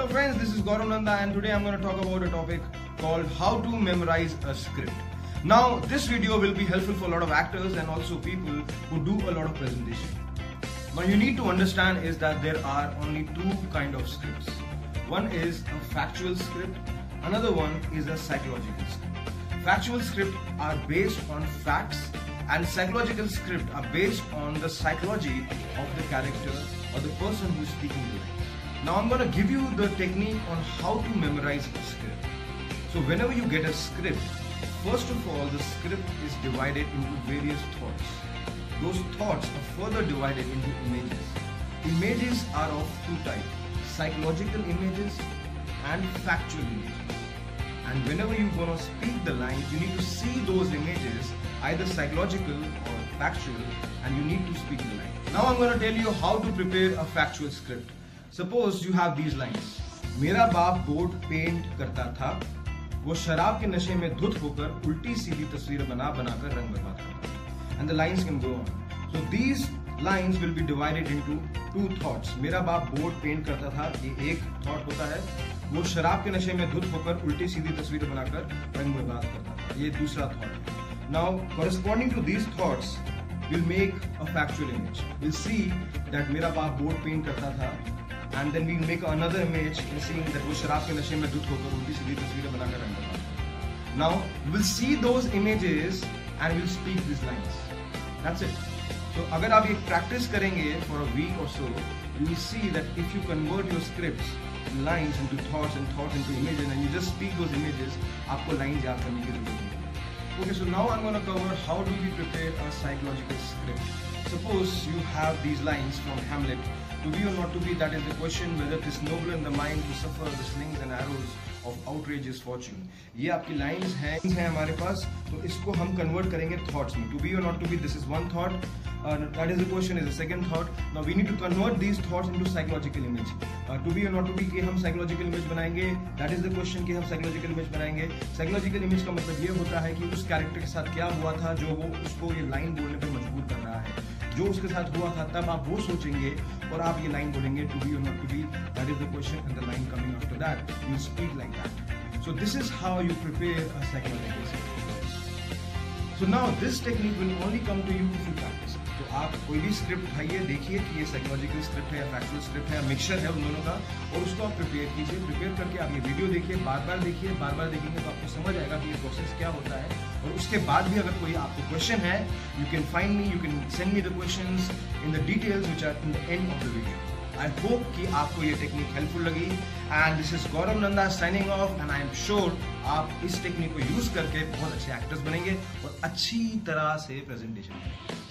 Hello friends, this is Gaurav Nanda and today I'm going to talk about a topic called how to memorize a script. Now this video will be helpful for a lot of actors and also people who do a lot of presentation. Now you need to understand is that there are only two kind of scripts. One is a factual script, another one is a psychological script. Factual script are based on facts and psychological script are based on the psychology of the character or the person who is speaking. Now I'm going to give you the technique on how to memorize a script. So whenever you get a script, first of all the script is divided into various thoughts. Those thoughts are further divided into images. Images are of two types, psychological images and factual images. And whenever you're going to speak the lines, you need to see those images, either psychological or factual, and you need to speak the line. Now I'm going to tell you how to prepare a factual script. Suppose you have these lines. मेरा बाप board paint करता था। वो शराब के नशे में धुत होकर उल्टी सीधी तस्वीर बना, बनाकर रंग बर्बाद करता and the lines can go on so these lines will be divided into two thoughts मेरा बाप बोर्ड पेंट करता था। ये एक थॉट होता है। वो शराब के नशे में धुत होकर उल्टी सीधी तस्वीर बनाकर रंग बर्बाद करता था। ये दूसरा thought now corresponding to these thoughts will make a factual image will see that मेरा बाप बोर्ड पेंट करता था। And then we make another image seeing that वो शराब के नशे में दुख होकर उनकी सीधी तस्वीरें बनाकर रहने लगा now we will see those images and we will speak this lines that's it तो अगर आप ये प्रैक्टिस करेंगे फॉर अ वीक और so you will see that if you convert your script lines into thoughts and thoughts into images and you just speak those images आपको lines याद करने की ज़रूरत नहीं okay so now I am gonna cover how do we prepare a psychological script Suppose you have these lines from Hamlet. To be or not to be, that is the question whether it is noble in the mind to suffer the slings and arrows of is watching ये आपकी line हैं हमारे पास तो इसको हम convert करेंगे thoughts में. To be or not to be this is one thought that is the question is the second thought now we need to convert these thoughts into psychological image to be or not to be कि हम psychological image बनाएँगे. That is the question कि हम psychological image बनाएँगे. Psychological image का मतलब ये होता है कि उस कैरेक्टर के साथ क्या हुआ था जो वो उसको ये लाइन बोलने पर मजबूर कर रहा है. जो उसके साथ हुआ था, तब आप वो सोचेंगे और आप ये लाइन बोलेंगे to be or not to be that is the question and the line coming after that you speak line like that. So this is how you prepare a psychological script so now this technique will only come to you if you practice तो आप कोई भी script उठाइए, देखिए कि ये psychological script है या फैक्चुअल स्क्रिप्ट है या मिक्सचर है उन दोनों का, और उसको आप प्रिपेयर कीजिए। प्रिपेयर करके आप ये वीडियो देखिए बार बार देखिए बार बार देखेंगे तो आपको समझ आएगा कि ये प्रोसेस क्या होता है। और उसके बाद भी अगर कोई आपको क्वेश्चन है you can find me you can send me the question in the details which are in the end of the video I hope कि आपको ये टेक्निक हेल्पफुल लगी। And this is Gaurav Nanda signing off and I am sure आप इस technique को use करके बहुत अच्छे एक्टर्स बनेंगे और अच्छी तरह से प्रेजेंटेशन करेंगे।